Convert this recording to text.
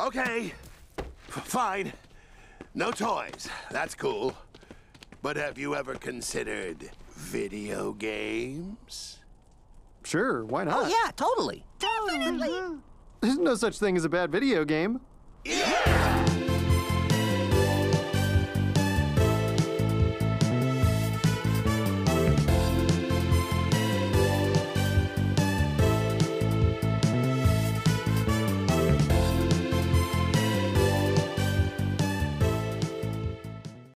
Okay, fine. No toys. That's cool. But have you ever considered video games? Sure, why not? Oh, yeah, totally. Totally. There's no such thing as a bad video game. Yeah!